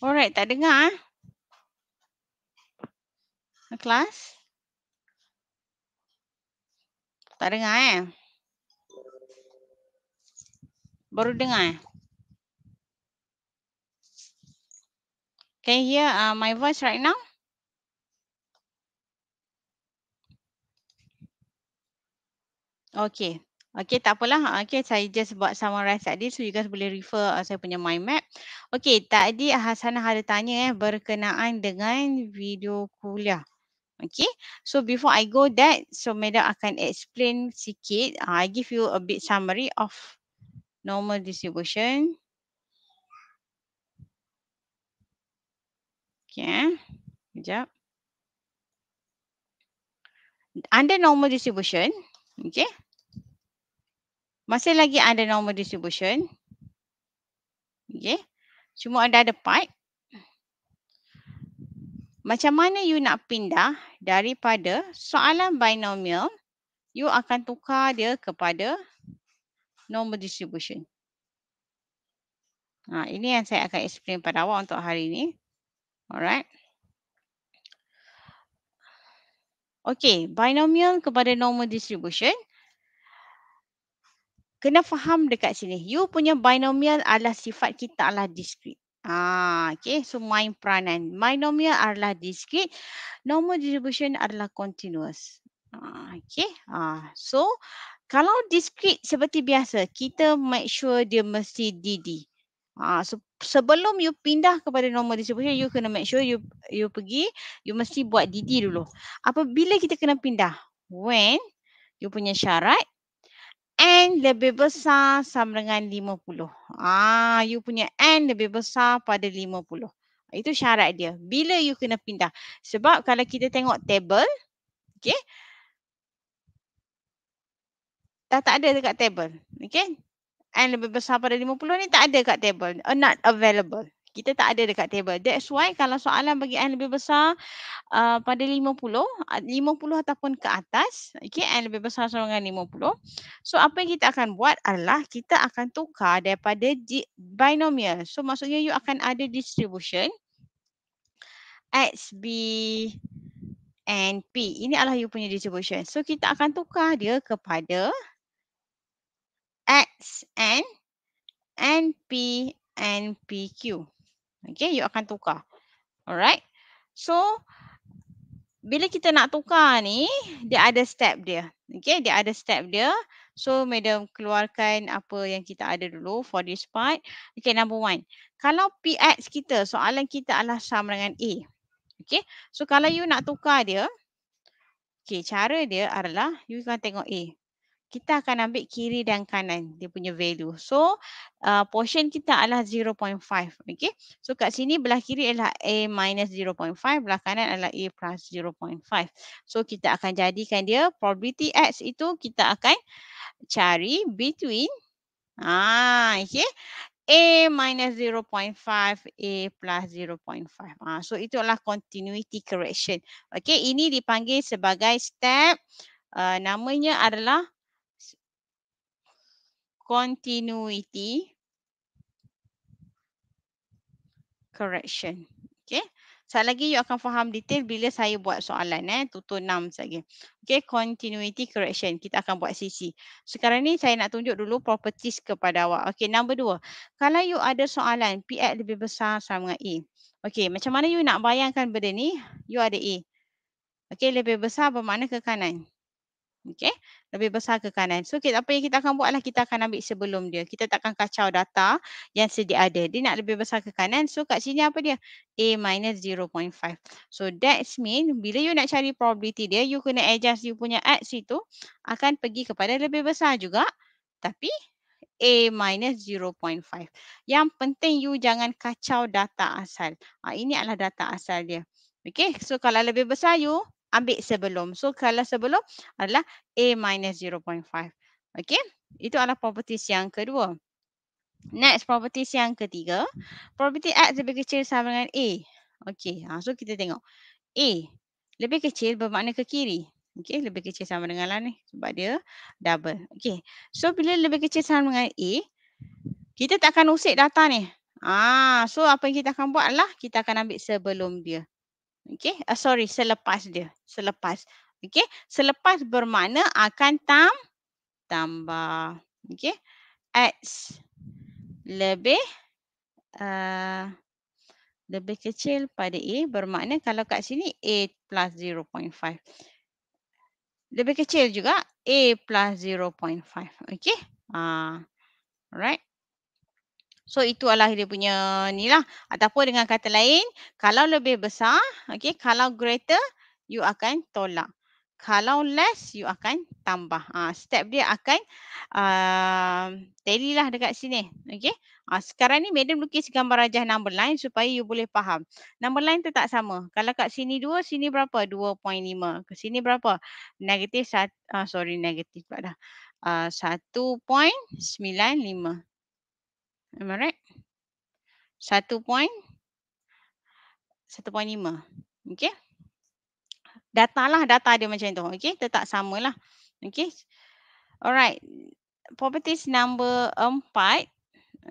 Alright, tak dengar eh. Kelas? Tak dengar eh? Baru dengar eh? Can you hear uh, my voice right now? Okay. Okay, tak apalah. Okay, saya just buat summarize tadi so you guys boleh refer uh, saya punya mind map. Okay, tadi Hasanah ada tanya eh berkenaan dengan video kuliah. Okay, so before I go that, so Madam akan explain sikit. Uh, I give you a bit summary of normal distribution. Okay, sekejap. Under normal distribution, okay, masih lagi ada normal distribution. Okay. Cuma ada ada part. Macam mana you nak pindah daripada soalan binomial, you akan tukar dia kepada normal distribution. Ha, ini yang saya akan explain pada awak untuk hari ini. Alright. Okay, binomial kepada normal distribution kena faham dekat sini. You punya binomial adalah sifat kita adalah discrete. Ah, okay. So main peranan. Binomial adalah discrete. Normal distribution adalah continuous. Ah, okay. Ah, so kalau discrete seperti biasa, kita make sure dia mesti DD. Ah, so sebelum you pindah kepada normal distribution, you kena make sure you you pergi, you mesti buat DD dulu. Apabila kita kena pindah? When you punya syarat N lebih besar sama dengan 50. Ah, you punya N lebih besar pada 50. Itu syarat dia. Bila you kena pindah. Sebab kalau kita tengok table, okay. Dah tak ada dekat table. Okay. N lebih besar pada 50 ni tak ada dekat table. Not available kita tak ada dekat table. That's why kalau soalan bagi N lebih besar uh, pada 50, 50 ataupun ke atas, okay, N lebih besar sama dengan 50. So apa yang kita akan buat adalah kita akan tukar daripada binomial. So maksudnya you akan ada distribution X, B, and P. Ini adalah you punya distribution. So kita akan tukar dia kepada X, N, N, P. Okay, you akan tukar. Alright. So, bila kita nak tukar ni, dia ada step dia. Okay, dia ada step dia. So, madam keluarkan apa yang kita ada dulu for this part. Okay, number one. Kalau PX kita, soalan kita adalah sama dengan A. Okay, so kalau you nak tukar dia, okay, cara dia adalah you akan tengok A kita akan ambil kiri dan kanan dia punya value. So uh, portion kita adalah 0.5. Okay. So kat sini belah kiri adalah A minus 0.5. Belah kanan adalah A plus 0.5. So kita akan jadikan dia probability X itu kita akan cari between ah, okay. A minus 0.5, A plus 0.5. Ah, so itu adalah continuity correction. Okay, ini dipanggil sebagai step. Uh, namanya adalah continuity correction. Okay. Sekali lagi you akan faham detail bila saya buat soalan eh. Tutur 6 saja. Okay. Continuity correction. Kita akan buat sisi. Sekarang ni saya nak tunjuk dulu properties kepada awak. Okay. Number dua. Kalau you ada soalan PX lebih besar sama dengan A. Okay. Macam mana you nak bayangkan benda ni? You ada A. Okay. Lebih besar bermakna ke kanan. Okay, lebih besar ke kanan. So kita, apa yang kita akan buat lah kita akan ambil sebelum dia. Kita takkan kacau data yang sedia ada. Dia nak lebih besar ke kanan. So kat sini apa dia? A minus 0.5. So that's mean bila you nak cari probability dia, you kena adjust you punya X itu akan pergi kepada lebih besar juga. Tapi A minus 0.5. Yang penting you jangan kacau data asal. Ha, ini adalah data asal dia. Okay, so kalau lebih besar you ambil sebelum. So kalau sebelum adalah A minus 0.5. Okay. Itu adalah properties yang kedua. Next properties yang ketiga. Property X lebih kecil sama dengan A. Okay. Ha, so kita tengok. A lebih kecil bermakna ke kiri. Okay. Lebih kecil sama dengan lah ni. Sebab dia double. Okay. So bila lebih kecil sama dengan A. Kita tak akan usik data ni. Ah, so apa yang kita akan buat adalah kita akan ambil sebelum dia. Okay, uh, sorry, selepas dia. Selepas. Okay, selepas bermakna akan tam tambah. Okay, X lebih uh, lebih kecil pada A bermakna kalau kat sini A plus 0.5. Lebih kecil juga A plus 0.5. Okay. Uh, alright. So itu adalah dia punya ni lah. Ataupun dengan kata lain, kalau lebih besar, okay, kalau greater, you akan tolak. Kalau less, you akan tambah. Ha, step dia akan uh, tally lah dekat sini. Okay. Ha, sekarang ni madam lukis gambar rajah number line supaya you boleh faham. Number line tu tak sama. Kalau kat sini 2, sini berapa? 2.5. Ke sini berapa? Negatif, uh, sorry negatif pula dah. Uh, 1.95. Am I right? Satu point. Satu point lima. Okay. Data lah data dia macam tu. Okay. Tetap sama lah. Okay. Alright. Properties number empat.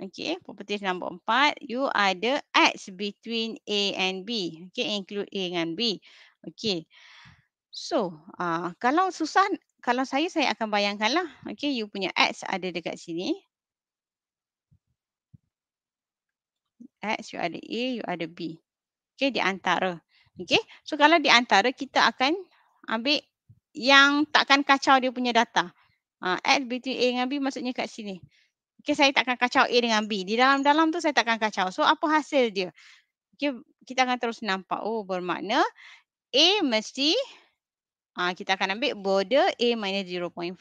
Okay. Properties number empat. You ada X between A and B. Okay. Include A dengan B. Okay. So. Uh, kalau susah. Kalau saya, saya akan bayangkan lah. Okay. You punya X ada dekat sini. X, you ada A, you ada B. Okay, di antara. Okay, so kalau di antara kita akan ambil yang takkan kacau dia punya data. Uh, X between A dengan B maksudnya kat sini. Okay, saya takkan kacau A dengan B. Di dalam-dalam tu saya takkan kacau. So, apa hasil dia? Okay, kita akan terus nampak. Oh, bermakna A mesti uh, kita akan ambil border A minus 0.5.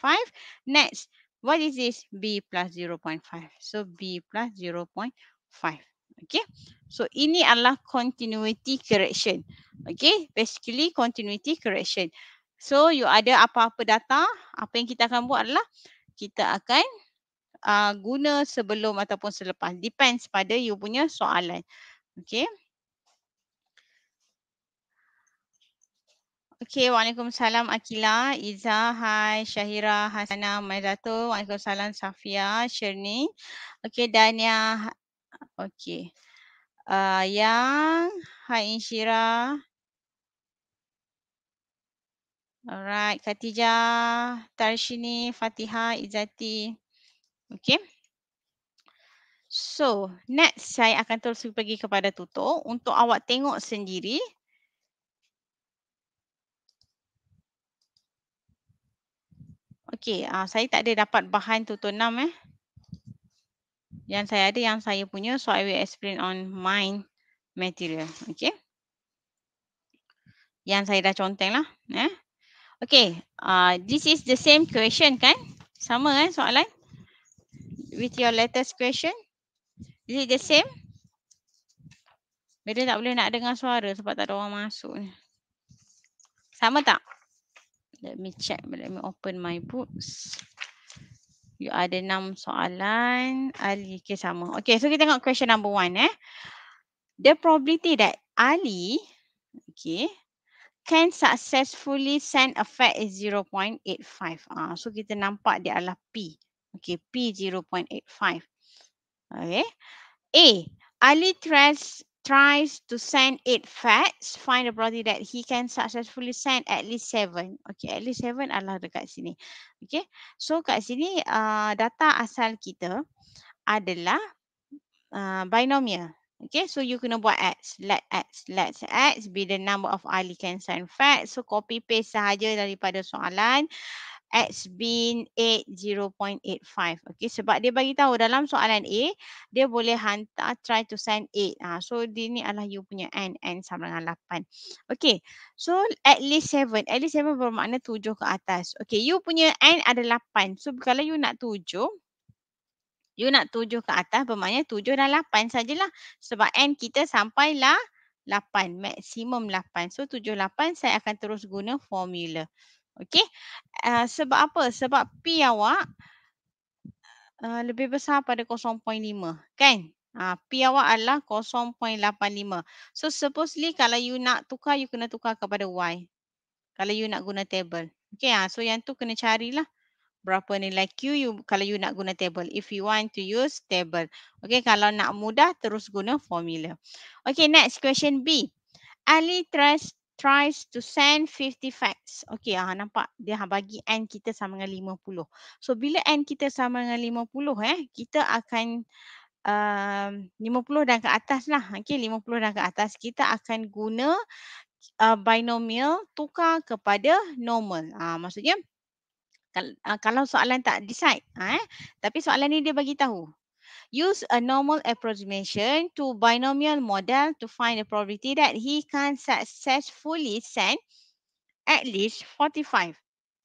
Next, what is this? B plus 0.5. So, B plus 0.5. Okay. So ini adalah continuity correction. Okay. Basically continuity correction. So you ada apa-apa data, apa yang kita akan buat adalah kita akan uh, guna sebelum ataupun selepas. Depends pada you punya soalan. Okay. Okay, Waalaikumsalam Akila, Iza, Hai, Syahira, Hasana, Maizatul, Waalaikumsalam Safia, Sherni. Okay, Dania, Okay. Uh, yang Hai Inshira. Alright. Khatijah, Tarshini, Fatiha, Izati. Okay. So, next saya akan terus pergi kepada tutor untuk awak tengok sendiri. Okay, uh, saya tak ada dapat bahan tutor 6 eh yang saya ada yang saya punya so I will explain on my material okay yang saya dah conteng lah eh okay uh, this is the same question kan sama kan soalan with your latest question is it the same Beda tak boleh nak dengar suara sebab tak ada orang masuk ni. Sama tak? Let me check. Let me open my books. You ada enam soalan. Ali, okay sama. Okay, so kita tengok question number one eh. The probability that Ali, okay, can successfully send a fax is 0.85. Ah, so kita nampak dia adalah P. Okay, P 0.85. Okay. A, Ali tries tries to send eight facts, find the probability that he can successfully send at least seven. Okay, at least seven adalah dekat sini. Okay, so kat sini uh, data asal kita adalah uh, binomial. Okay, so you kena buat X. Let X. Let X be the number of Ali can send facts. So copy paste sahaja daripada soalan. X bin 8 0.85. Okay, sebab dia bagi tahu dalam soalan A, dia boleh hantar try to send 8. Ha, so dia ni adalah you punya N, N sama dengan 8. Okay, so at least 7. At least 7 bermakna 7 ke atas. Okay, you punya N ada 8. So kalau you nak 7, you nak 7 ke atas bermakna 7 dan 8 sajalah. Sebab N kita sampailah 8, maksimum 8. So 7, 8 saya akan terus guna formula. Okey. Uh, sebab apa? Sebab P awak uh, lebih besar pada 0.5. Kan? Uh, P awak adalah 0.85. So supposedly kalau you nak tukar, you kena tukar kepada Y. Kalau you nak guna table. Okay. Uh, so yang tu kena carilah berapa nilai Q you, kalau you nak guna table. If you want to use table. Okay, kalau nak mudah terus guna formula. Okay, next question B. Ali tries tries to send 50 facts. Okay, ah, nampak dia bagi N kita sama dengan 50. So, bila N kita sama dengan 50 eh, kita akan um, 50 dan ke atas lah. Okay, 50 dan ke atas. Kita akan guna uh, binomial tukar kepada normal. Ah, maksudnya, uh, kalau soalan tak decide. Eh, tapi soalan ni dia bagi tahu. Use a normal approximation to binomial model to find the probability that he can successfully send at least 45.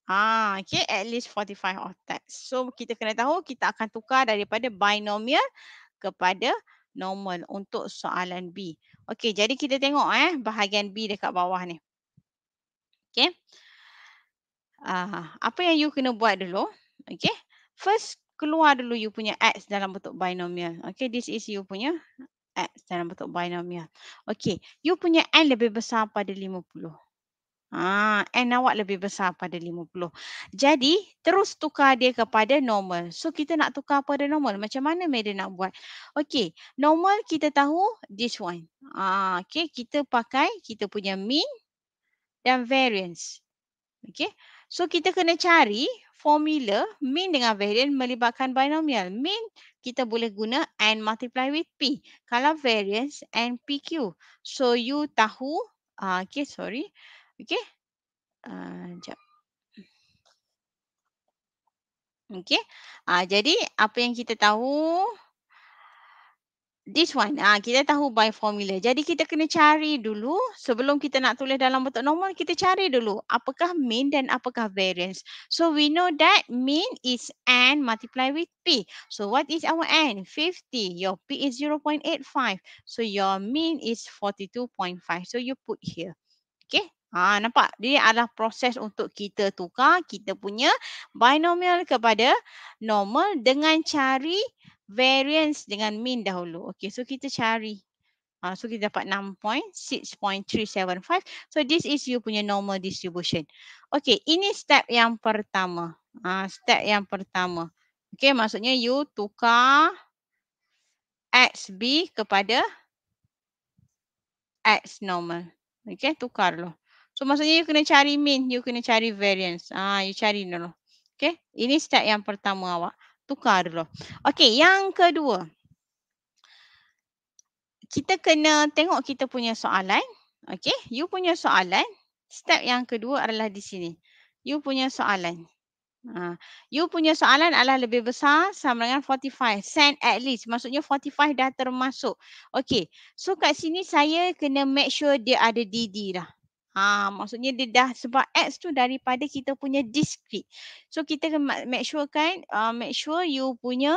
Ah, okay, at least 45 of text. So kita kena tahu kita akan tukar daripada binomial kepada normal untuk soalan B. Okay, jadi kita tengok eh bahagian B dekat bawah ni. Okay. Ah, apa yang you kena buat dulu? Okay. First, keluar dulu you punya x dalam bentuk binomial. Okay, this is you punya x dalam bentuk binomial. Okay, you punya n lebih besar pada 50. Ah, n awak lebih besar pada 50. Jadi, terus tukar dia kepada normal. So, kita nak tukar pada normal. Macam mana Meda nak buat? Okay, normal kita tahu this one. Ah, okay, kita pakai kita punya mean dan variance. Okay, so kita kena cari formula mean dengan variance melibatkan binomial. Mean kita boleh guna n multiply with p. Kalau variance n pq. So you tahu, uh, okay sorry. Okay. Uh, jap. Okay. Uh, jadi apa yang kita tahu This one, ah kita tahu by formula. Jadi kita kena cari dulu sebelum kita nak tulis dalam bentuk normal, kita cari dulu apakah mean dan apakah variance. So we know that mean is n multiply with p. So what is our n? 50. Your p is 0.85. So your mean is 42.5. So you put here. Okay. Ha, nampak? Dia adalah proses untuk kita tukar kita punya binomial kepada normal dengan cari variance dengan mean dahulu. Okay, so kita cari. Uh, so kita dapat 6.6.375. So this is you punya normal distribution. Okay, ini step yang pertama. Uh, step yang pertama. Okay, maksudnya you tukar XB kepada X normal. Okay, tukar dulu. So maksudnya you kena cari mean, you kena cari variance. Ah, uh, you cari dulu. Okay, ini step yang pertama awak tukar dulu. Okey, yang kedua. Kita kena tengok kita punya soalan. Okey, you punya soalan. Step yang kedua adalah di sini. You punya soalan. Ha. You punya soalan adalah lebih besar sama dengan 45. Send at least. Maksudnya 45 dah termasuk. Okey. So kat sini saya kena make sure dia ada DD dah. Ha, maksudnya dia dah sebab X tu daripada kita punya discrete. So kita make sure kan, uh, make sure you punya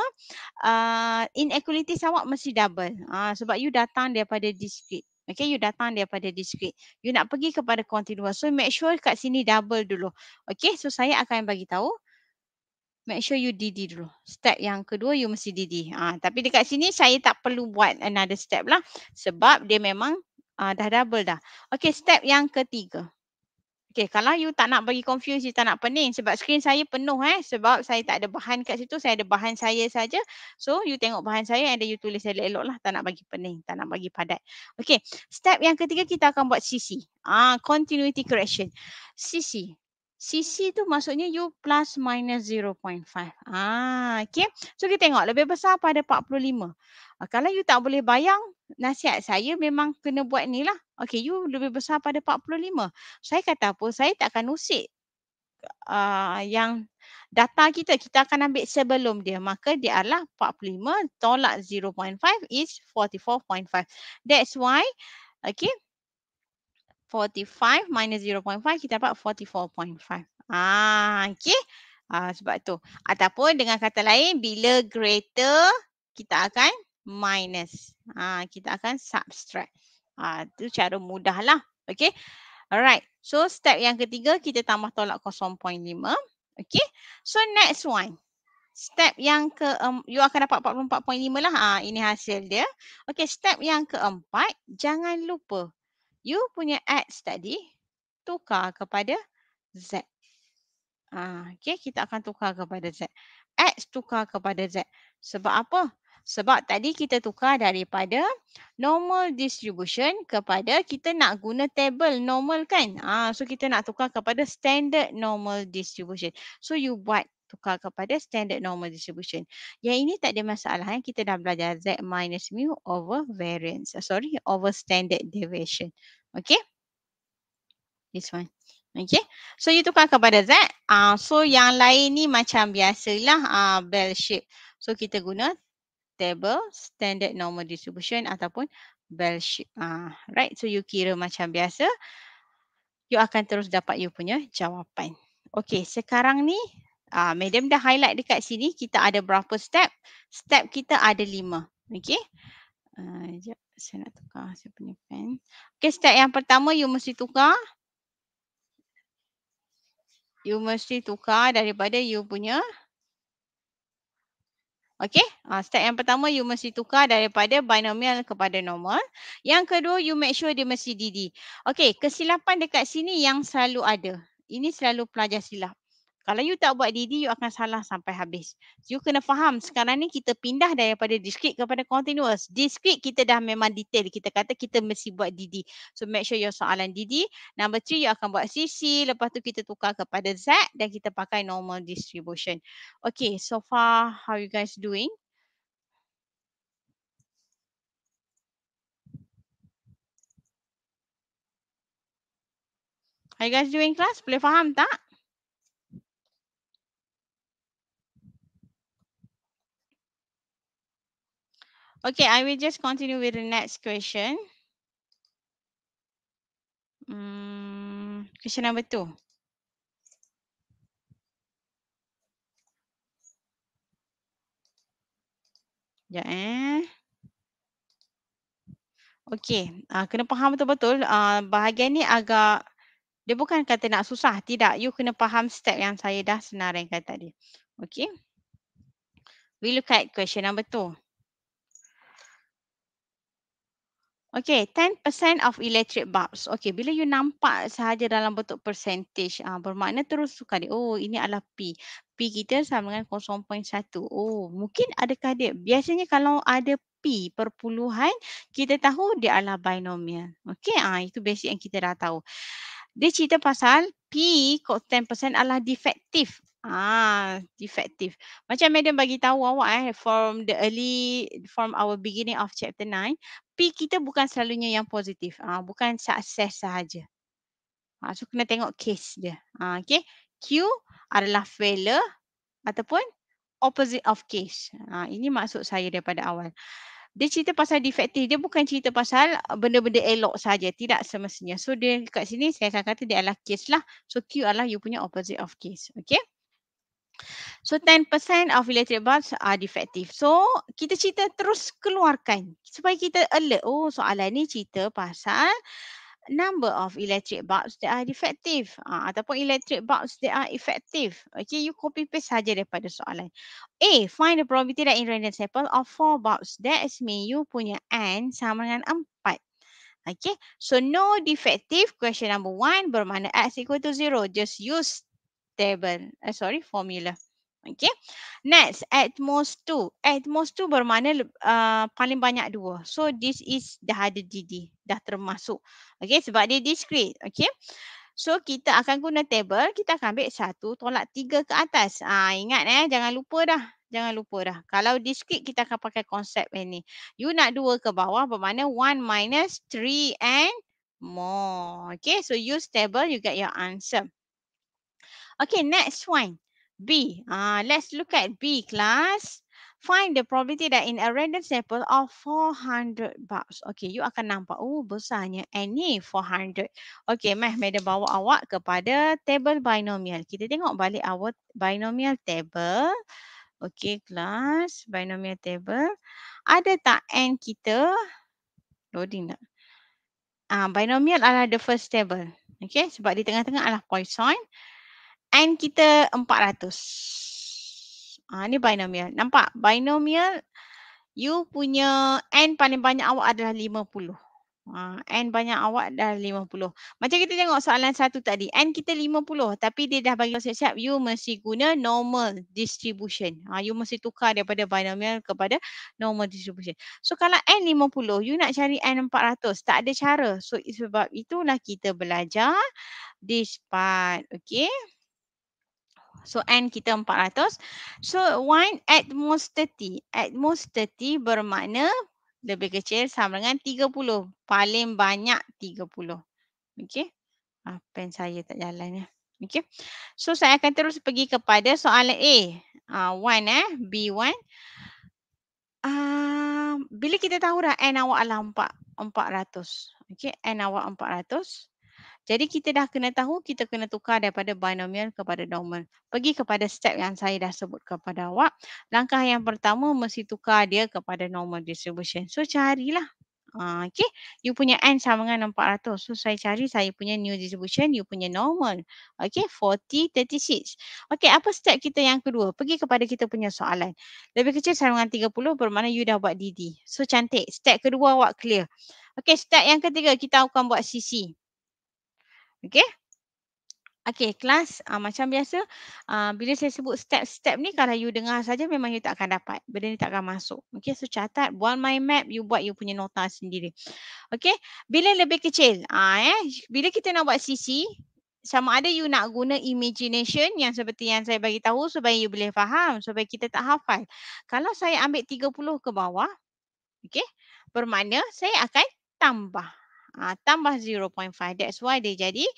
uh, inequality awak mesti double. Ha, sebab you datang daripada discrete. Okay, you datang daripada discrete. You nak pergi kepada continuous. So make sure kat sini double dulu. Okay, so saya akan bagi tahu. Make sure you DD dulu. Step yang kedua you mesti DD. Ha, tapi dekat sini saya tak perlu buat another step lah. Sebab dia memang uh, dah double dah. Okay, step yang ketiga. Okay, kalau you tak nak bagi confuse, you tak nak pening sebab screen saya penuh eh. Sebab saya tak ada bahan kat situ, saya ada bahan saya saja. So, you tengok bahan saya and then you tulis elok-elok lah. Tak nak bagi pening, tak nak bagi padat. Okay, step yang ketiga kita akan buat CC. Ah, continuity correction. CC. CC tu maksudnya you plus minus 0.5. Ah, okay. So kita tengok lebih besar pada 45. Ah, kalau you tak boleh bayang, nasihat saya memang kena buat ni lah. Okay, you lebih besar pada 45. Saya kata apa, saya tak akan usik uh, yang data kita. Kita akan ambil sebelum dia. Maka dia adalah 45 tolak 0.5 is 44.5. That's why, okay, 45 minus 0.5 kita dapat 44.5. Ah, okay. Ah, sebab tu. Ataupun dengan kata lain bila greater kita akan minus. Ah, kita akan subtract. Ah, tu cara mudah lah. Okay. Alright. So step yang ketiga kita tambah tolak 0.5. Okay. So next one. Step yang ke um, you akan dapat 44.5 lah. Ah, ini hasil dia. Okay. Step yang keempat. Jangan lupa you punya x tadi tukar kepada z. Ah, okay, kita akan tukar kepada Z. X tukar kepada Z. Sebab apa? Sebab tadi kita tukar daripada normal distribution kepada kita nak guna table normal kan. Ah, so kita nak tukar kepada standard normal distribution. So you buat tukar kepada standard normal distribution. Yang ini tak ada masalah. Eh? Kita dah belajar Z minus mu over variance. Uh, sorry, over standard deviation. Okay. This one. Okay. So you tukar kepada Z. Uh, so yang lain ni macam biasalah uh, bell shape. So kita guna table standard normal distribution ataupun bell shape. Uh, right. So you kira macam biasa. You akan terus dapat you punya jawapan. Okay. Sekarang ni uh, madam dah highlight dekat sini. Kita ada berapa step? Step kita ada lima. Okay. Uh, sekejap. Saya nak tukar saya punya pen. Okay. Step yang pertama you mesti tukar. You mesti tukar daripada you punya Okay, uh, step yang pertama you mesti tukar daripada binomial kepada normal. Yang kedua you make sure dia mesti DD. Okay, kesilapan dekat sini yang selalu ada. Ini selalu pelajar silap. Kalau you tak buat DD, you akan salah sampai habis. You kena faham sekarang ni kita pindah daripada discrete kepada continuous. Discrete kita dah memang detail. Kita kata kita mesti buat DD. So make sure your soalan DD. Number three, you akan buat CC. Lepas tu kita tukar kepada Z dan kita pakai normal distribution. Okay, so far how you guys doing? How you guys doing class? Boleh faham tak? Okay, I will just continue with the next question. Hmm, question number two. Ya eh. Okay, uh, kena faham betul-betul. Uh, bahagian ni agak, dia bukan kata nak susah. Tidak, you kena faham step yang saya dah senaraikan tadi. Okay. We look at question number two. Okay, 10% of electric bulbs. Okay, bila you nampak sahaja dalam bentuk percentage, uh, bermakna terus suka dia. Oh, ini adalah P. P kita sama dengan 0.1. Oh, mungkin adakah dia? Biasanya kalau ada P perpuluhan, kita tahu dia adalah binomial. Okay, ah, itu basic yang kita dah tahu. Dia cerita pasal P 10% adalah defektif. Ah, defective. Macam madam bagi tahu awak eh from the early from our beginning of chapter 9, P kita bukan selalunya yang positif. Ah, bukan success sahaja. Ah, so kena tengok case dia. Ah, okay. Q adalah failure ataupun opposite of case. Ah, ini maksud saya daripada awal. Dia cerita pasal defektif. Dia bukan cerita pasal benda-benda elok saja. Tidak semestinya. So dia kat sini saya akan kata dia adalah case lah. So Q adalah you punya opposite of case. Okay. So 10% of electric bulbs are defective. So kita cerita terus keluarkan supaya kita alert. Oh soalan ni cerita pasal number of electric bulbs that are defective uh, ataupun electric bulbs that are effective. Okay, you copy paste saja daripada soalan. A, find the probability that in random sample of four bulbs. That is mean you punya N sama dengan empat. Okay, so no defective question number one bermakna X equal to zero. Just use table, uh, sorry, formula. Okay. Next, at most two. At most two bermakna uh, paling banyak dua. So this is dah ada DD. Dah termasuk. Okay, sebab dia discrete. Okay. So kita akan guna table. Kita akan ambil satu tolak tiga ke atas. Ah, ingat eh, jangan lupa dah. Jangan lupa dah. Kalau discrete kita akan pakai konsep ini. You nak dua ke bawah bermakna one minus three and more. Okay, so use table you get your answer. Okay, next one. B. Uh, let's look at B class. Find the probability that in a random sample of 400 bucks. Okay, you akan nampak. Oh, besarnya. Ni 400. Okay, Meh, Madam bawa awak kepada table binomial. Kita tengok balik our binomial table. Okay, class. Binomial table. Ada tak N kita? Loading tak? Uh, binomial adalah the first table. Okay, sebab di tengah-tengah adalah Poisson. N kita 400. Ah ni binomial. Nampak? Binomial you punya N paling banyak awak adalah 50. Ha, N banyak awak dah 50. Macam kita tengok soalan satu tadi. N kita 50 tapi dia dah bagi siap-siap you mesti guna normal distribution. Ha, you mesti tukar daripada binomial kepada normal distribution. So kalau N 50 you nak cari N 400 tak ada cara. So sebab itulah kita belajar this part. Okay. So N kita 400. So 1 at most 30. At most 30 bermakna lebih kecil sama dengan 30. Paling banyak 30. Okey. Ah, pen saya tak jalan ya. Okey. So saya akan terus pergi kepada soalan A. Ah, 1 eh, B1. Ah, bila kita tahu dah N awak adalah 4, 400. Okey, N awak 400. Jadi kita dah kena tahu kita kena tukar daripada binomial kepada normal. Pergi kepada step yang saya dah sebut kepada awak. Langkah yang pertama mesti tukar dia kepada normal distribution. So carilah. Uh, okay. You punya N sama dengan 400. So saya cari saya punya new distribution. You punya normal. Okay. 40, 36. Okay. Apa step kita yang kedua? Pergi kepada kita punya soalan. Lebih kecil sama dengan 30 bermakna you dah buat DD. So cantik. Step kedua awak clear. Okay. Step yang ketiga kita akan buat CC. Okay. Okay, kelas uh, macam biasa uh, bila saya sebut step-step ni kalau you dengar saja memang you tak akan dapat. Benda ni tak akan masuk. Okay, so catat buat mind map, you buat you punya nota sendiri. Okay, bila lebih kecil, uh, eh, bila kita nak buat CC, sama ada you nak guna imagination yang seperti yang saya bagi tahu supaya you boleh faham, supaya kita tak hafal. Kalau saya ambil 30 ke bawah, okay, bermakna saya akan tambah. Uh, tambah 0.5. That's why dia jadi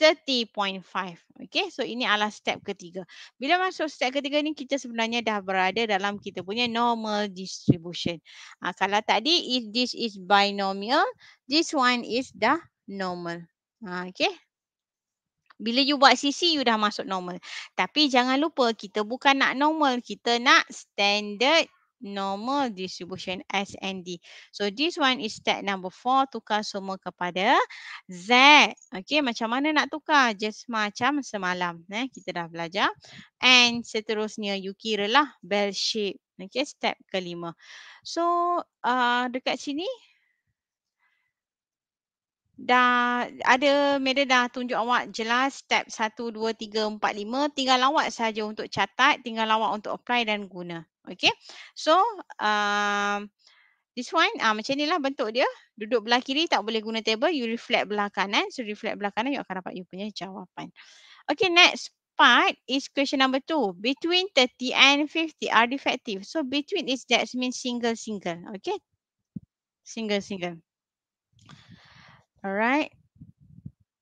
30.5. Okay, so ini adalah step ketiga. Bila masuk step ketiga ni, kita sebenarnya dah berada dalam kita punya normal distribution. Uh, kalau tadi, if this is binomial, this one is the normal. Uh, okay. Bila you buat CC, you dah masuk normal. Tapi jangan lupa, kita bukan nak normal. Kita nak standard normal distribution SND. So this one is step number four, tukar semua kepada Z. Okay, macam mana nak tukar? Just macam semalam. Eh, kita dah belajar. And seterusnya, you kira lah bell shape. Okay, step kelima. So, uh, dekat sini, dah ada media dah tunjuk awak jelas step 1, 2, 3, 4, 5. Tinggal awak saja untuk catat, tinggal awak untuk apply dan guna. Okay. So, um, this one uh, macam ni lah bentuk dia. Duduk belah kiri tak boleh guna table. You reflect belah kanan. So, reflect belah kanan you akan dapat you punya jawapan. Okay, next part is question number two. Between 30 and 50 are defective. So, between is that means single-single. Okay. Single-single. Alright.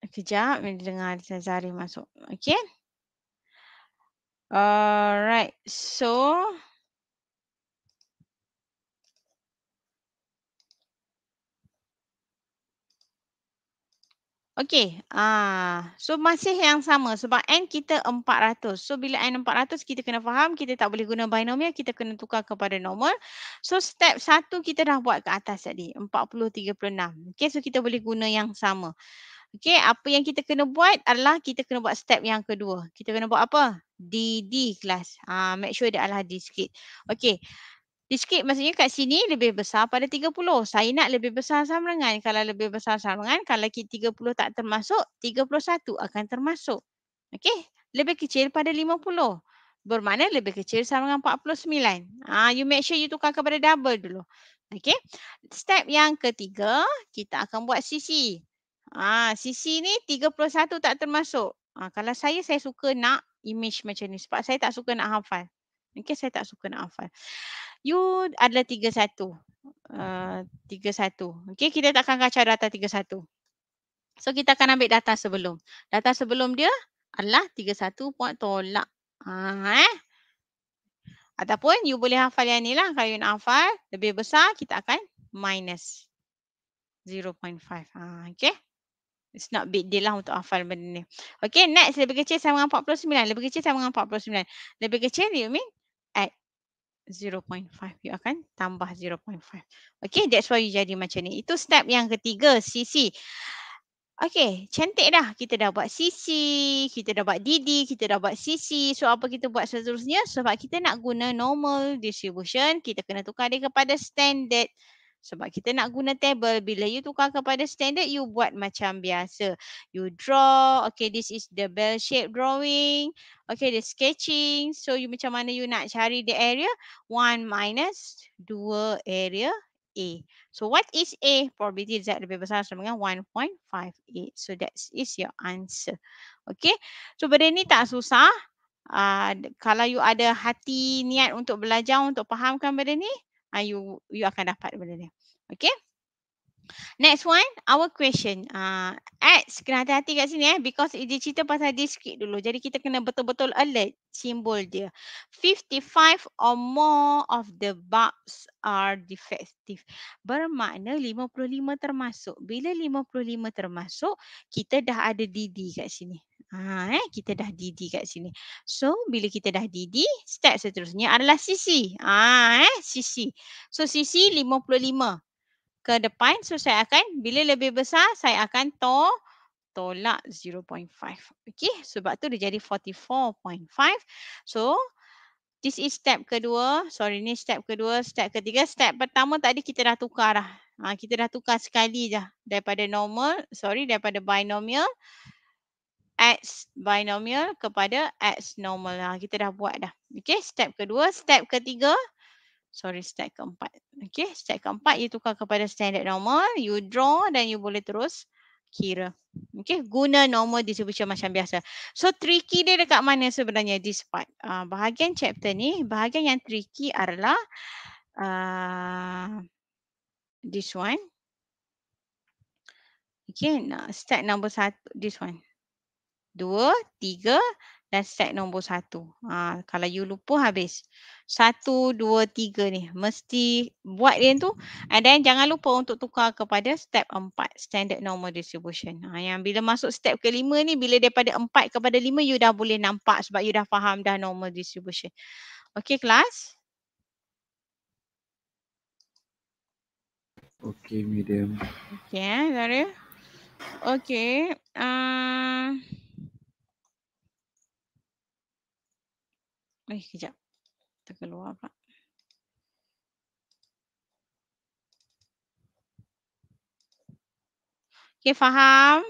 Kejap, mesti dengar Zari masuk. Okay. Alright. So, Okey, ah, so masih yang sama sebab N kita 400. So bila N 400 kita kena faham kita tak boleh guna binomial, kita kena tukar kepada normal. So step satu kita dah buat ke atas tadi, 40, 36. Okey, so kita boleh guna yang sama. Okey, apa yang kita kena buat adalah kita kena buat step yang kedua. Kita kena buat apa? DD kelas. Ah, make sure dia adalah D sikit. Okey, Diskrit maksudnya kat sini lebih besar pada 30. Saya nak lebih besar sama dengan. Kalau lebih besar sama dengan, kalau 30 tak termasuk, 31 akan termasuk. Okey, lebih kecil pada 50. Bermakna lebih kecil sama dengan 49. Ah, you make sure you tukar kepada double dulu. Okey. Step yang ketiga, kita akan buat CC. Ah, CC ni 31 tak termasuk. Ah, kalau saya, saya suka nak image macam ni. Sebab saya tak suka nak hafal. Okey, saya tak suka nak hafal. You adalah tiga satu. Uh, tiga satu. Okay, kita takkan kacau data tiga satu. So, kita akan ambil data sebelum. Data sebelum dia adalah tiga satu point tolak. Ha, eh? Ataupun you boleh hafal yang ni lah. Kalau you nak hafal lebih besar, kita akan minus 0.5. Ha, okay. It's not big deal lah untuk hafal benda ni. Okay, next lebih kecil sama dengan 49. Lebih kecil sama dengan 49. Lebih kecil, you mean 0.5. You akan tambah 0.5. Okay, that's why you jadi macam ni. Itu step yang ketiga, CC. Okay, cantik dah. Kita dah buat CC, kita dah buat DD, kita dah buat CC. So, apa kita buat seterusnya? Sebab kita nak guna normal distribution, kita kena tukar dia kepada standard. Sebab kita nak guna table. Bila you tukar kepada standard, you buat macam biasa. You draw. Okay, this is the bell shape drawing. Okay, the sketching. So, you macam mana you nak cari the area? 1 minus 2 area A. So, what is A? Probability Z lebih besar sama dengan 1.58. So, that is your answer. Okay. So, benda ni tak susah. Uh, kalau you ada hati niat untuk belajar, untuk fahamkan benda ni, uh, you you akan dapat benda ni. Okay. Next one, our question. Uh, X, kena hati-hati kat sini eh. Because dia cerita pasal discrete dulu. Jadi kita kena betul-betul alert simbol dia. 55 or more of the bulbs are defective. Bermakna 55 termasuk. Bila 55 termasuk, kita dah ada DD kat sini. Ha, eh, kita dah DD kat sini. So, bila kita dah DD, step seterusnya adalah CC. Ha, eh, CC. So, CC 55 ke depan. So, saya akan, bila lebih besar, saya akan to, tolak 0.5. Okay, sebab tu dia jadi 44.5. So, this is step kedua. Sorry, ni step kedua. Step ketiga. Step pertama tadi kita dah tukar dah. Ha, kita dah tukar sekali je daripada normal, sorry, daripada binomial X binomial kepada X normal. Ha, kita dah buat dah. Okay, step kedua. Step ketiga. Sorry, step keempat. Okay, step keempat you tukar kepada standard normal. You draw dan you boleh terus kira. Okay, guna normal distribution macam biasa. So, tricky dia dekat mana sebenarnya this part? Uh, bahagian chapter ni, bahagian yang tricky adalah uh, this one. Okay, step number satu, this one dua, tiga dan set nombor satu. Ha, kalau you lupa habis. Satu, dua, tiga ni. Mesti buat dia tu. And then jangan lupa untuk tukar kepada step empat. Standard normal distribution. Ha, yang bila masuk step kelima ni, bila daripada empat kepada lima, you dah boleh nampak sebab you dah faham dah normal distribution. Okay kelas? Okay medium. Okay eh, Zara. Okay. Uh, Eh, kejap. Terkeluar pula. Okay, faham?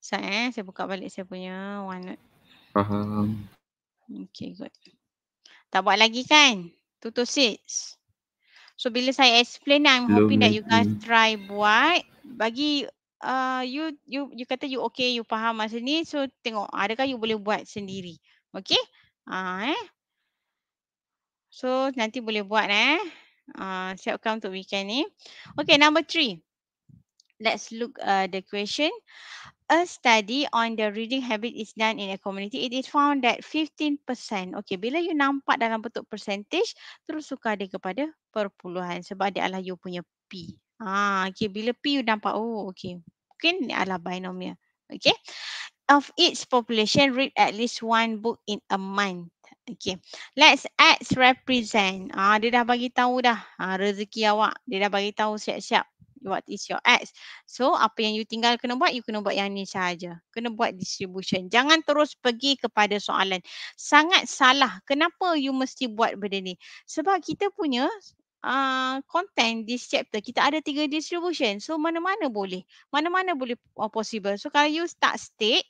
Saya, eh, saya buka balik saya punya OneNote. Faham. Okay, good. Tak buat lagi kan? To six. So, bila saya explain, I'm Belum hoping that you guys try buat. Bagi uh, you, you you kata you okay, you faham masa ni. So, tengok adakah you boleh buat sendiri. Okay. Uh, eh. So nanti boleh buat eh. Uh, siapkan untuk weekend ni. Okay number three. Let's look uh, the question. A study on the reading habit is done in a community. It is found that 15%. Okay, bila you nampak dalam bentuk percentage, terus suka dia kepada perpuluhan sebab dia adalah you punya P. Ah, okay, bila P you nampak, oh okay. Mungkin ni adalah binomial. Okay of each population read at least one book in a month. Okay. Let's X represent. Ah, dia dah bagi tahu dah. Ah, rezeki awak. Dia dah bagi tahu siap-siap. What is your X? So, apa yang you tinggal kena buat, you kena buat yang ni saja. Kena buat distribution. Jangan terus pergi kepada soalan. Sangat salah. Kenapa you mesti buat benda ni? Sebab kita punya uh, content this chapter kita ada tiga distribution so mana-mana boleh mana-mana boleh uh, possible so kalau you start state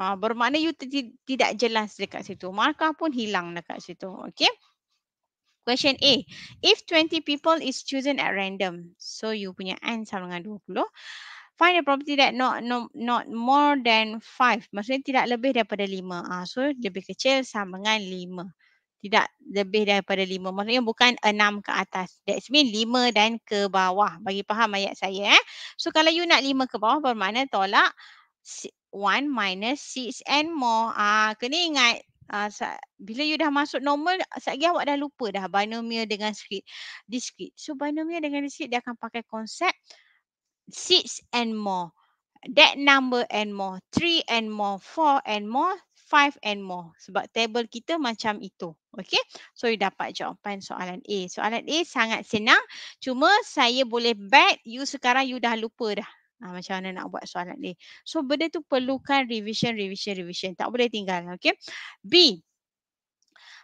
uh, bermakna you tidak jelas dekat situ markah pun hilang dekat situ okay Question A. If 20 people is chosen at random. So you punya N sama dengan 20. Find the property that not not not more than 5. Maksudnya tidak lebih daripada 5. Ah, so lebih kecil sama dengan 5 tidak lebih daripada lima. Maksudnya bukan enam ke atas. That's mean lima dan ke bawah. Bagi faham ayat saya. Eh. So kalau you nak lima ke bawah bermakna tolak one minus six and more. Ah, kena ingat. Uh, bila you dah masuk normal, sekejap awak dah lupa dah binomial dengan discrete. discrete. So binomial dengan discrete dia akan pakai konsep six and more. That number and more. Three and more. Four and more five and more. Sebab table kita macam itu. Okay. So you dapat jawapan soalan A. Soalan A sangat senang. Cuma saya boleh bet you sekarang you dah lupa dah. Ha, macam mana nak buat soalan A. So benda tu perlukan revision, revision, revision. Tak boleh tinggal. Okay. B.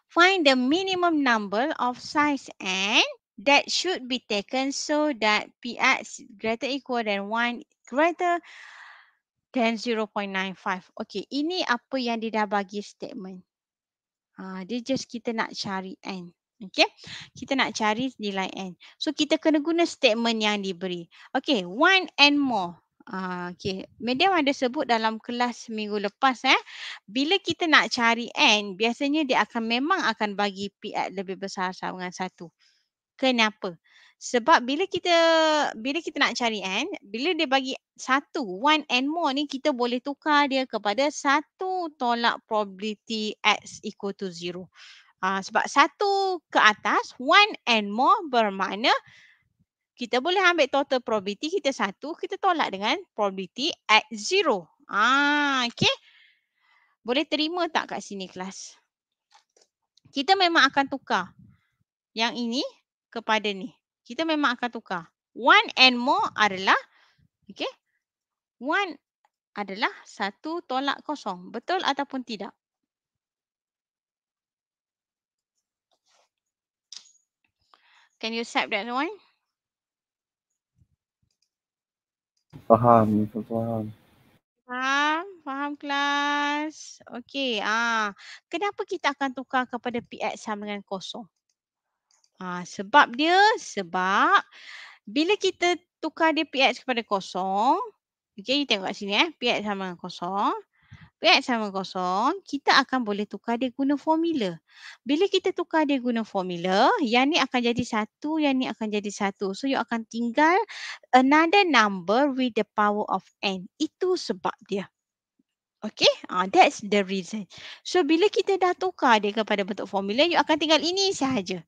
Find the minimum number of size and that should be taken so that px greater equal than 1 greater than 0.95. Okay, ini apa yang dia dah bagi statement. Ha, dia just kita nak cari n. Okay, kita nak cari nilai n. So kita kena guna statement yang diberi. Okay, one and more. Uh, okay, medium ada sebut dalam kelas minggu lepas eh. Bila kita nak cari N, biasanya dia akan memang akan bagi P lebih besar sama dengan satu. Kenapa? Sebab bila kita bila kita nak cari N, bila dia bagi satu, one and more ni kita boleh tukar dia kepada satu tolak probability X equal to zero. Uh, sebab satu ke atas, one and more bermakna kita boleh ambil total probability kita satu, kita tolak dengan probability at zero. Ah, okay. Boleh terima tak kat sini kelas? Kita memang akan tukar yang ini kepada ni. Kita memang akan tukar. One and more adalah, okay. One adalah satu tolak kosong. Betul ataupun tidak? Can you accept that one? Faham, faham. Faham, faham kelas. Okey, ah, kenapa kita akan tukar kepada PX sama dengan kosong? Ah, sebab dia, sebab bila kita tukar dia PX kepada kosong, okey, tengok kat sini eh, PX sama dengan kosong. PX sama kosong, kita akan boleh tukar dia guna formula. Bila kita tukar dia guna formula, yang ni akan jadi satu, yang ni akan jadi satu. So, you akan tinggal another number with the power of n. Itu sebab dia. Okay, uh, that's the reason. So, bila kita dah tukar dia kepada bentuk formula, you akan tinggal ini sahaja.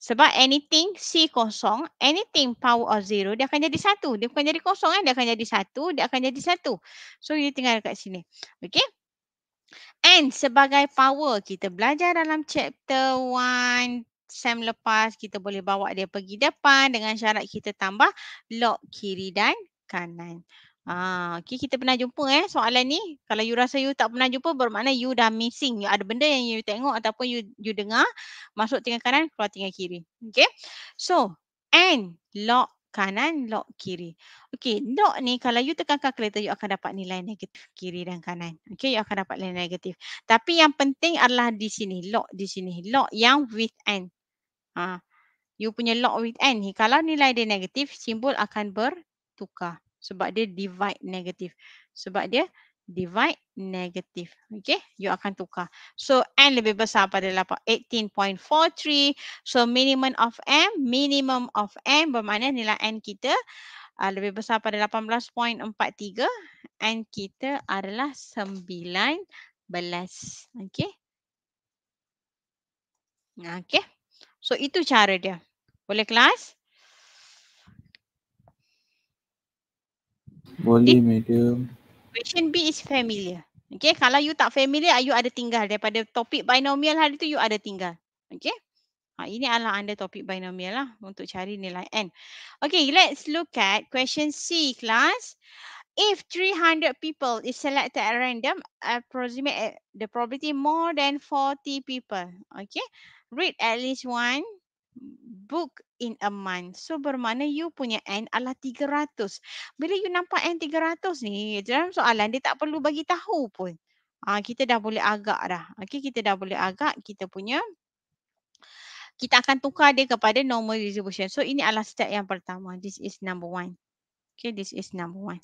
Sebab anything C kosong, anything power of zero, dia akan jadi satu. Dia bukan jadi kosong kan, dia akan jadi satu, dia akan jadi satu. So, you tinggal kat sini. Okay. And sebagai power, kita belajar dalam chapter 1, sem lepas, kita boleh bawa dia pergi depan dengan syarat kita tambah log kiri dan kanan. Ah, okay, kita pernah jumpa eh soalan ni. Kalau you rasa you tak pernah jumpa bermakna you dah missing. You ada benda yang you tengok ataupun you you dengar masuk tinggal kanan keluar tinggal kiri. Okay. So, and log kanan, log kiri. Okay, log ni kalau you tekan calculator you akan dapat nilai negatif kiri dan kanan. Okay, you akan dapat nilai negatif. Tapi yang penting adalah di sini, log di sini. Log yang with n. Ha. You punya log with n ni kalau nilai dia negatif, simbol akan bertukar sebab dia divide negatif. Sebab dia divide negatif. Okay, you akan tukar. So, N lebih besar pada 18.43. So, minimum of M, minimum of M bermakna nilai N kita uh, lebih besar pada 18.43. N kita adalah 19. Okay. Okay. So, itu cara dia. Boleh kelas? Boleh, medium. Question B is familiar. Okay, kalau you tak familiar, you ada tinggal. Daripada topik binomial hari tu, you ada tinggal. Okay. Ha, ini adalah anda topik binomial lah untuk cari nilai N. Okay, let's look at question C, class. If 300 people is selected at random, approximate the probability more than 40 people. Okay, read at least one book in a month. So bermakna you punya N adalah 300. Bila you nampak N 300 ni, dalam soalan dia tak perlu bagi tahu pun. Ha, kita dah boleh agak dah. Okey, kita dah boleh agak kita punya kita akan tukar dia kepada normal distribution. So ini adalah step yang pertama. This is number one. Okay, this is number one.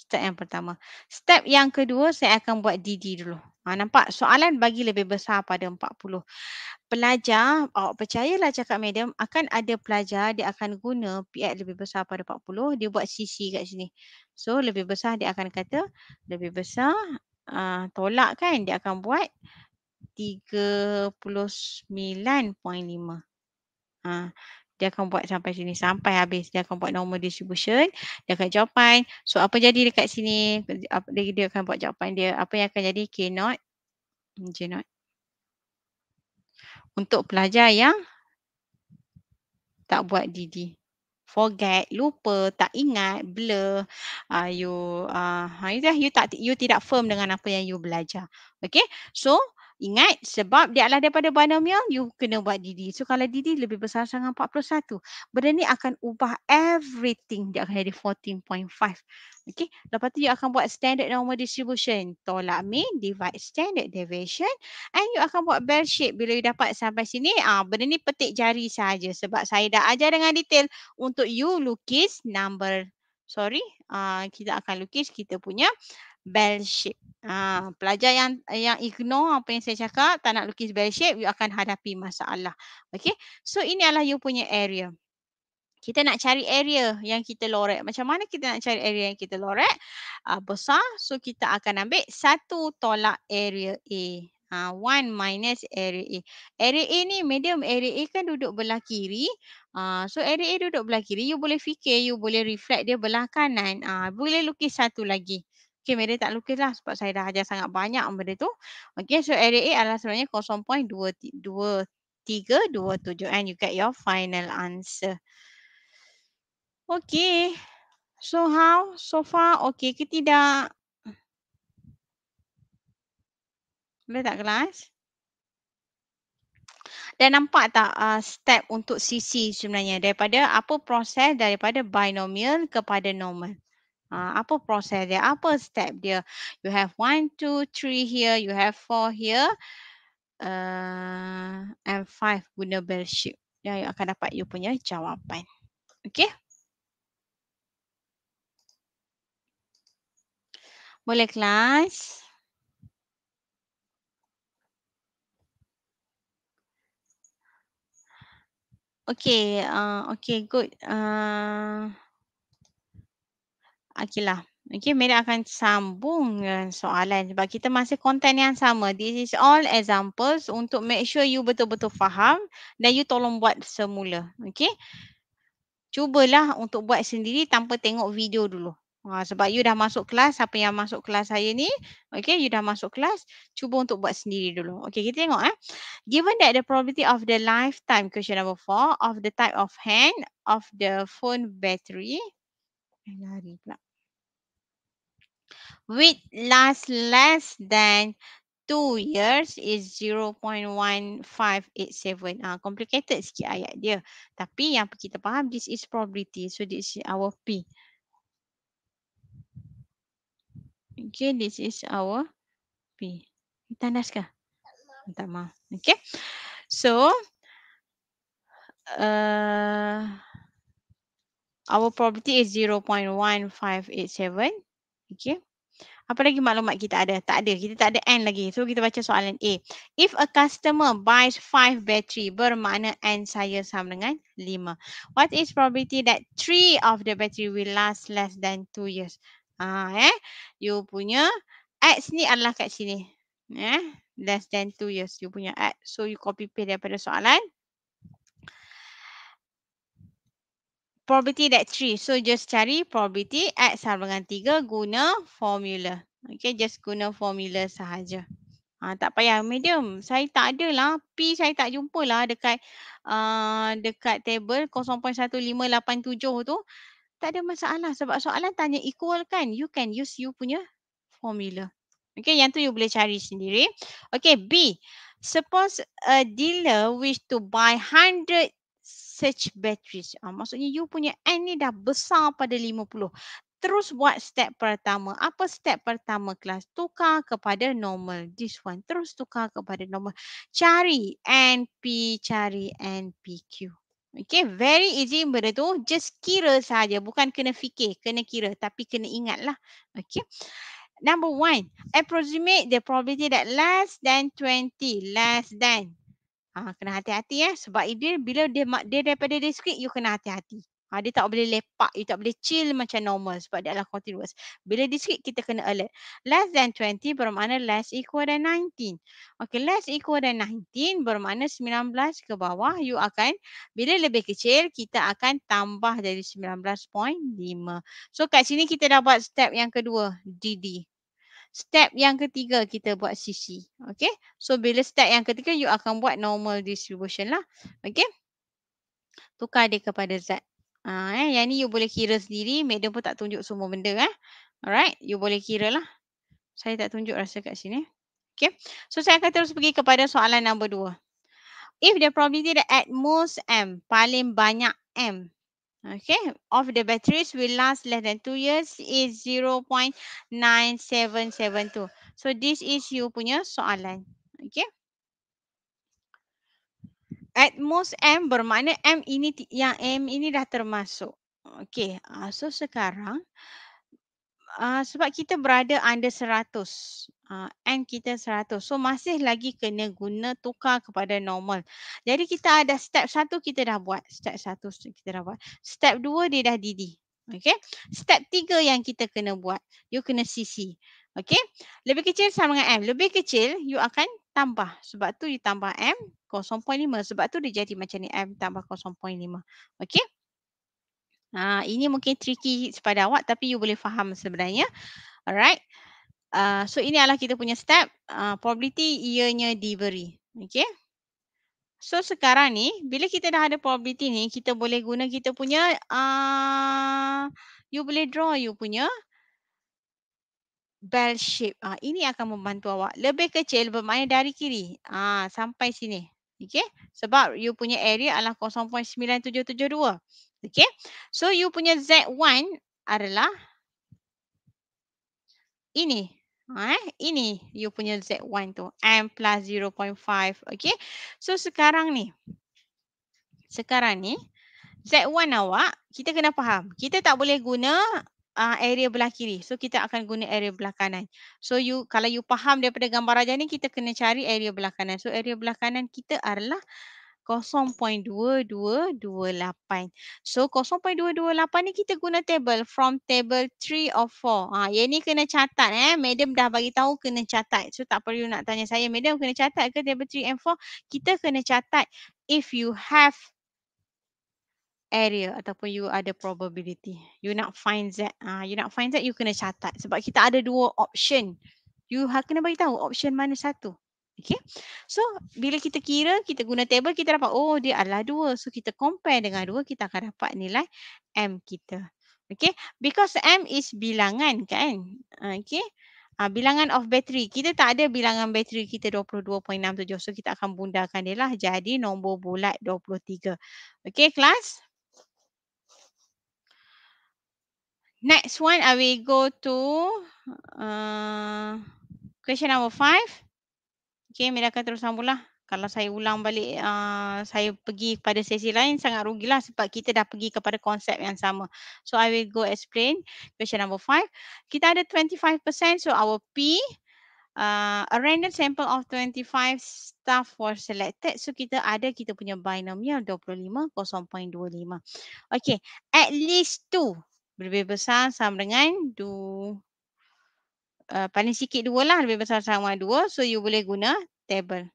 Step yang pertama. Step yang kedua saya akan buat DD dulu. Ha, nampak soalan bagi lebih besar pada 40. Pelajar, awak percayalah cakap madam, akan ada pelajar dia akan guna PX lebih besar pada 40. Dia buat CC kat sini. So lebih besar dia akan kata lebih besar uh, tolak kan dia akan buat 39.5. Ha, dia akan buat sampai sini. Sampai habis dia akan buat normal distribution dia akan jawapan. So apa jadi dekat sini dia, dia akan buat jawapan dia. Apa yang akan jadi k not j not. Untuk pelajar yang tak buat DD forget lupa tak ingat blur. Uh, you uh, you, you tak you tidak firm dengan apa yang you belajar. Okay? So Ingat sebab dia adalah daripada binomial, you kena buat DD. So kalau DD lebih besar dengan 41. Benda ni akan ubah everything. Dia akan jadi 14.5. Okay. Lepas tu you akan buat standard normal distribution. Tolak mean, divide standard deviation. And you akan buat bell shape. Bila you dapat sampai sini, ah benda ni petik jari saja. Sebab saya dah ajar dengan detail untuk you lukis number. Sorry, uh, kita akan lukis kita punya bell shape. Ha, pelajar yang yang ignore apa yang saya cakap, tak nak lukis bell shape, you akan hadapi masalah. Okay. So ini adalah you punya area. Kita nak cari area yang kita lorek. Macam mana kita nak cari area yang kita lorek? Uh, besar. So kita akan ambil satu tolak area A. Uh, one minus area A. Area A ni medium. Area A kan duduk belah kiri. Uh, so area A duduk belah kiri. You boleh fikir, you boleh reflect dia belah kanan. Uh, boleh lukis satu lagi. Okay, Mary tak lukis lah sebab saya dah ajar sangat banyak benda tu. Okay, so area A adalah sebenarnya 0.2327 and you get your final answer. Okay, so how? So far okay ke tidak? Boleh tak kelas? Dan nampak tak uh, step untuk CC sebenarnya daripada apa proses daripada binomial kepada normal. Uh, apa proses dia? Apa step dia? You have one, two, three here. You have four here. Uh, and five guna bell shape. Ya, you akan dapat you punya jawapan. Okay? Boleh kelas? Okay, uh, okay, good. Uh, Akilah. Okay, Mary akan sambung dengan soalan sebab kita masih konten yang sama. This is all examples untuk make sure you betul-betul faham dan you tolong buat semula. Okay. Cubalah untuk buat sendiri tanpa tengok video dulu. Ha, sebab you dah masuk kelas, siapa yang masuk kelas saya ni, okay, you dah masuk kelas, cuba untuk buat sendiri dulu. Okay, kita tengok eh. Given that the probability of the lifetime, question number four, of the type of hand of the phone battery, lari pula which lasts less than two years is 0.1587. Ah, complicated sikit ayat dia. Tapi yang kita faham, this is probability. So this is our P. Okay, this is our P. Tandas kah? Tak maaf. Okay. So, uh, our probability is 0.1587. Okay. Apa lagi maklumat kita ada? Tak ada. Kita tak ada N lagi. So kita baca soalan A. If a customer buys 5 battery bermakna N saya sama dengan 5. What is probability that 3 of the battery will last less than 2 years? Ah, eh. You punya X ni adalah kat sini. Eh. Less than 2 years. You punya X. So you copy paste daripada soalan. Probability that 3. So just cari probability X sama dengan 3 guna formula. Okay, just guna formula sahaja. Ha, tak payah medium. Saya tak ada lah. P saya tak jumpa lah dekat uh, dekat table 0.1587 tu. Tak ada masalah sebab soalan tanya equal kan. You can use you punya formula. Okay, yang tu you boleh cari sendiri. Okay, B. Suppose a dealer wish to buy 100 search batteries. Uh, maksudnya you punya N ni dah besar pada 50. Terus buat step pertama. Apa step pertama kelas? Tukar kepada normal. This one. Terus tukar kepada normal. Cari NP, cari NPQ. Okay, very easy benda tu. Just kira saja. Bukan kena fikir, kena kira. Tapi kena ingat lah. Okay. Number one, approximate the probability that less than 20, less than Ha, kena hati-hati eh sebab dia bila dia dia daripada discrete you kena hati-hati. Ha, dia tak boleh lepak, you tak boleh chill macam normal sebab dia adalah continuous. Bila discrete kita kena alert. Less than 20 bermakna less equal than 19. Okay, less equal than 19 bermakna 19 ke bawah you akan bila lebih kecil kita akan tambah dari 19.5. So kat sini kita dah buat step yang kedua, DD. Step yang ketiga kita buat CC. Okay. So bila step yang ketiga you akan buat normal distribution lah. Okay. Tukar dia kepada Z. Ha, eh. Yang ni you boleh kira sendiri. Madam pun tak tunjuk semua benda. Eh. Alright. You boleh kira lah. Saya tak tunjuk rasa kat sini. Okay. So saya akan terus pergi kepada soalan nombor dua. If the probability that at most M, paling banyak M, okay, of the batteries will last less than 2 years is 0.9772. So this is you punya soalan. Okay. At most M bermakna M ini yang M ini dah termasuk. Okay. Uh, so sekarang uh, sebab kita berada under 100 uh, N kita 100. So masih lagi kena guna tukar kepada normal. Jadi kita ada step satu kita dah buat. Step satu kita dah buat. Step dua dia dah didih. Okay. Step tiga yang kita kena buat. You kena CC. Okay. Lebih kecil sama dengan M. Lebih kecil you akan tambah. Sebab tu you tambah M 0.5. Sebab tu dia jadi macam ni M tambah 0.5. Okay. Ha, ini mungkin tricky kepada awak tapi you boleh faham sebenarnya. Alright. Uh, so ini adalah kita punya step uh, probability ianya diberi. Okay. So sekarang ni bila kita dah ada probability ni kita boleh guna kita punya uh, you boleh draw you punya bell shape. Uh, ini akan membantu awak. Lebih kecil bermain dari kiri uh, sampai sini. Okay. Sebab you punya area adalah 0.9772. Okay. So you punya Z1 adalah ini. Eh? Ini you punya Z1 tu. M plus 0.5. Okay. So sekarang ni. Sekarang ni. Z1 awak. Kita kena faham. Kita tak boleh guna uh, area belah kiri. So kita akan guna area belah kanan. So you kalau you faham daripada gambar raja ni. Kita kena cari area belah kanan. So area belah kanan kita adalah 0.2228. So 0.228 ni kita guna table from table 3 or 4. Ha, yang ni kena catat eh. Madam dah bagi tahu kena catat. So tak perlu nak tanya saya, madam kena catat ke table 3 and 4? Kita kena catat if you have area ataupun you ada probability. You nak find Z. Ha, you nak find Z, you kena catat. Sebab kita ada dua option. You kena bagi tahu option mana satu. Okay. So bila kita kira, kita guna table, kita dapat oh dia adalah dua. So kita compare dengan dua, kita akan dapat nilai M kita. Okay. Because M is bilangan kan. Okay. Uh, bilangan of battery. Kita tak ada bilangan battery kita 22.67. So kita akan bundahkan dia lah jadi nombor bulat 23. Okay kelas. Next one I will go to uh, question number five. Okay, Mira akan terus sambung lah. Kalau saya ulang balik, uh, saya pergi pada sesi lain sangat rugilah sebab kita dah pergi kepada konsep yang sama. So, I will go explain question number five. Kita ada 25%, so our P, uh, a random sample of 25 staff was selected. So, kita ada kita punya binomial 25, 0.25. Okay, at least two. Lebih besar sama dengan 2 uh, paling sikit dua lah lebih besar sama dua. So you boleh guna table.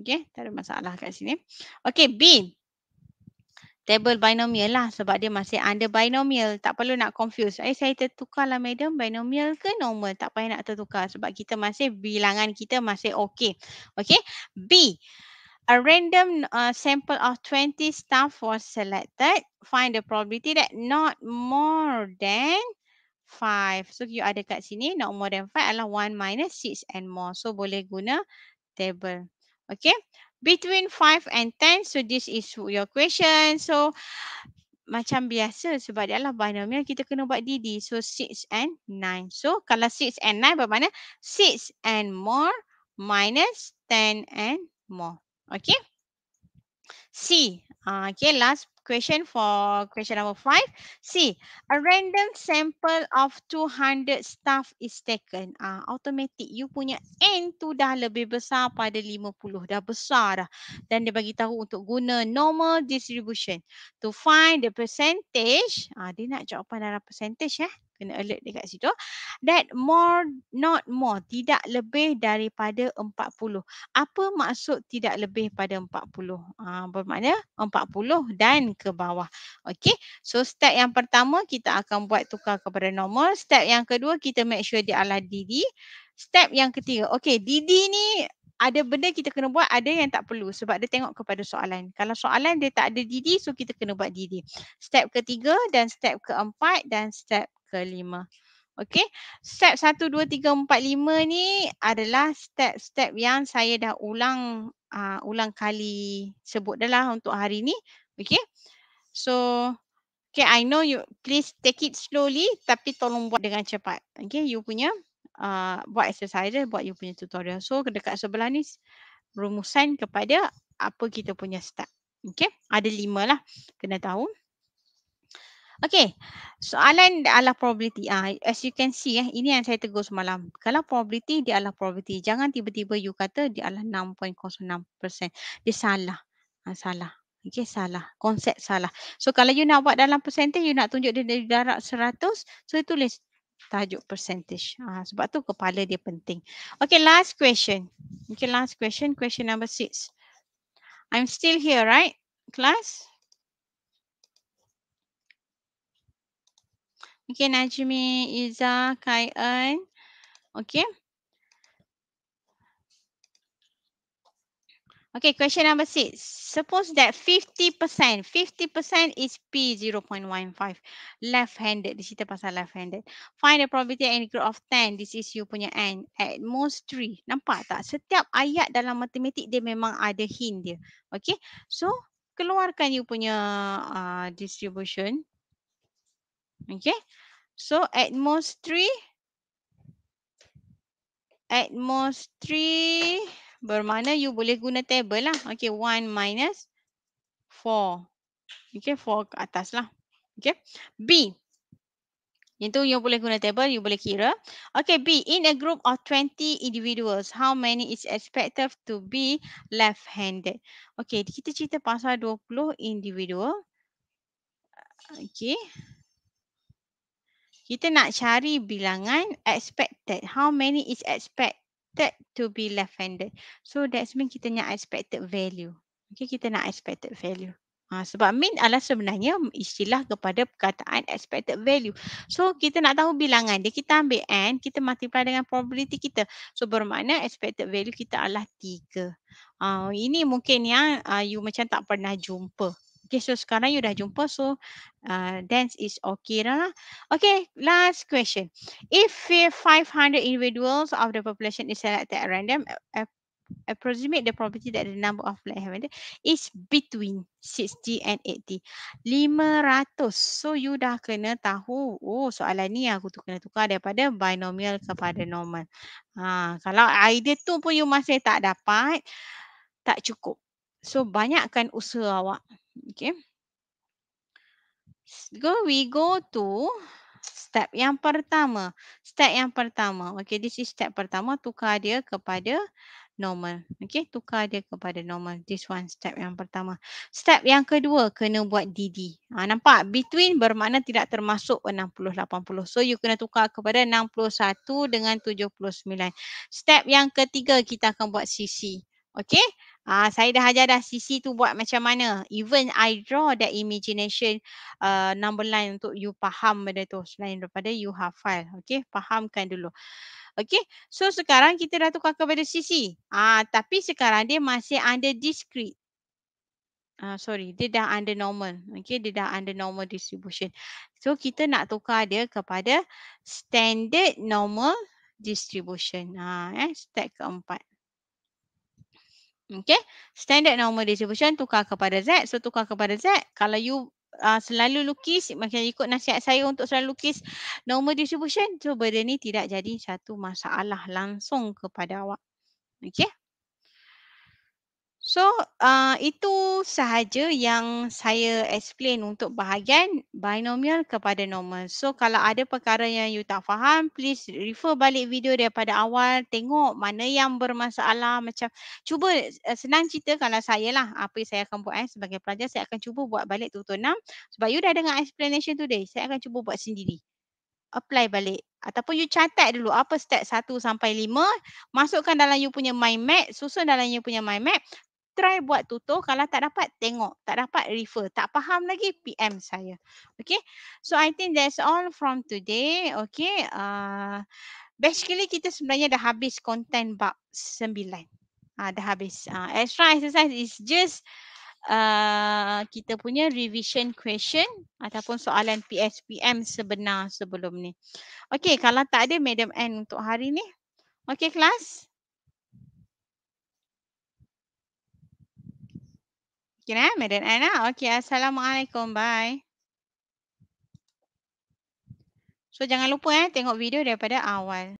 Okay, tak ada masalah kat sini. Okay, B. Table binomial lah sebab dia masih under binomial. Tak perlu nak confuse. Eh, saya tertukar lah madam. Binomial ke normal? Tak payah nak tertukar sebab kita masih bilangan kita masih okay. Okay, B. A random uh, sample of 20 staff was selected. Find the probability that not more than 5. So you ada kat sini not more than 5 adalah 1 minus 6 and more. So boleh guna table. Okay. Between 5 and 10. So this is your question. So macam biasa sebab dia adalah binomial kita kena buat DD. So 6 and 9. So kalau 6 and 9 bermakna 6 and more minus 10 and more. Okay. C. Uh, okay, last question for question number five. C. A random sample of 200 staff is taken. Uh, automatic. You punya N tu dah lebih besar pada 50. Dah besar dah. Dan dia bagi tahu untuk guna normal distribution. To find the percentage. Uh, dia nak jawapan dalam percentage eh kena alert dekat situ. That more not more tidak lebih daripada 40 apa maksud tidak lebih pada 40 uh, bermakna 40 dan ke bawah. Okey so step yang pertama kita akan buat tukar kepada normal. Step yang kedua kita make sure dia adalah DD step yang ketiga okey DD ni ada benda kita kena buat, ada yang tak perlu sebab dia tengok kepada soalan. Kalau soalan dia tak ada DD, so kita kena buat DD. Step ketiga dan step keempat dan step kelima. Okay, step 1, 2, 3, 4, 5 ni adalah step-step yang saya dah ulang uh, ulang kali sebut dah lah untuk hari ni. Okay, so okay I know you please take it slowly tapi tolong buat dengan cepat. Okay, you punya uh, buat exercise buat you punya tutorial. So dekat sebelah ni rumusan kepada apa kita punya step. Okay, ada lima lah kena tahu. Okay, soalan adalah probability. Ah, as you can see, eh, ini yang saya tegur semalam. Kalau probability, dia adalah probability. Jangan tiba-tiba you kata dia adalah 6.06%. Dia salah. Ah, salah. Okay, salah. Konsep salah. So, kalau you nak buat dalam percentage, you nak tunjuk dia dari darab 100, so you tulis tajuk percentage. Ah, sebab tu kepala dia penting. Okay, last question. Okay, last question. Question number six. I'm still here, right? Class? Okay, Najmi, Iza, Kaian. Okay. Okay, question number six. Suppose that 50%, 50% is P 0.15. Left-handed, di situ pasal left-handed. Find the probability any group of 10. This is you punya N. At most 3. Nampak tak? Setiap ayat dalam matematik dia memang ada hint dia. Okay, so keluarkan you punya uh, distribution. Okay. So at most three. At most three. Bermakna you boleh guna table lah. Okay. One minus four. Okay. Four ke atas lah. Okay. B. Itu you boleh guna table. You boleh kira. Okay. B. In a group of 20 individuals. How many is expected to be left-handed? Okay. Kita cerita pasal 20 individual. Okay kita nak cari bilangan expected. How many is expected to be left-handed? So that's mean kita nak expected value. Okay, kita nak expected value. Ha, sebab mean adalah sebenarnya istilah kepada perkataan expected value. So kita nak tahu bilangan dia, kita ambil n, kita multiply dengan probability kita. So bermakna expected value kita adalah 3. Uh, ini mungkin yang uh, you macam tak pernah jumpa. Okay, so sekarang you dah jumpa. So, uh, dance is okay lah. Okay, last question. If 500 individuals of the population is selected at random, approximate the probability that the number of black having is between 60 and 80. 500. So, you dah kena tahu. Oh, soalan ni aku tu kena tukar daripada binomial kepada normal. Ha, kalau idea tu pun you masih tak dapat, tak cukup. So, banyakkan usaha awak. Okay. Go, we go to step yang pertama. Step yang pertama. Okay, this is step pertama. Tukar dia kepada normal. Okay, tukar dia kepada normal. This one step yang pertama. Step yang kedua, kena buat DD. Ha, nampak? Between bermakna tidak termasuk 60-80. So, you kena tukar kepada 61 dengan 79. Step yang ketiga, kita akan buat CC. Okay. Ah, saya dah ajar dah sisi tu buat macam mana. Even I draw that imagination uh, number line untuk you faham benda tu selain daripada you hafal. Okay, fahamkan dulu. Okay, so sekarang kita dah tukar kepada sisi. Ah, tapi sekarang dia masih under discrete. Ah, sorry, dia dah under normal. Okay, dia dah under normal distribution. So kita nak tukar dia kepada standard normal distribution. Ah, eh, step keempat. Okay. Standard normal distribution tukar kepada Z. So tukar kepada Z. Kalau you uh, selalu lukis, macam ikut nasihat saya untuk selalu lukis normal distribution. So benda ni tidak jadi satu masalah langsung kepada awak. Okay. So uh, itu sahaja yang saya explain untuk bahagian binomial kepada normal. So kalau ada perkara yang you tak faham, please refer balik video daripada awal. Tengok mana yang bermasalah. Macam cuba uh, senang cerita kalau saya lah apa yang saya akan buat eh, sebagai pelajar. Saya akan cuba buat balik tutur 6. Sebab you dah dengar explanation today. Saya akan cuba buat sendiri. Apply balik. Ataupun you catat dulu apa step 1 sampai 5. Masukkan dalam you punya mind map. Susun dalam you punya mind map try buat tutur. Kalau tak dapat, tengok. Tak dapat, refer. Tak faham lagi, PM saya. Okay. So, I think that's all from today. Okay. Uh, basically, kita sebenarnya dah habis konten bab sembilan. Uh, dah habis. Uh, extra exercise is just uh, kita punya revision question ataupun soalan PSPM sebenar sebelum ni. Okey, kalau tak ada Madam Ann untuk hari ni. Okey kelas? Okey eh, Madam Ann ah. Okey, Assalamualaikum. Bye. So jangan lupa eh tengok video daripada awal.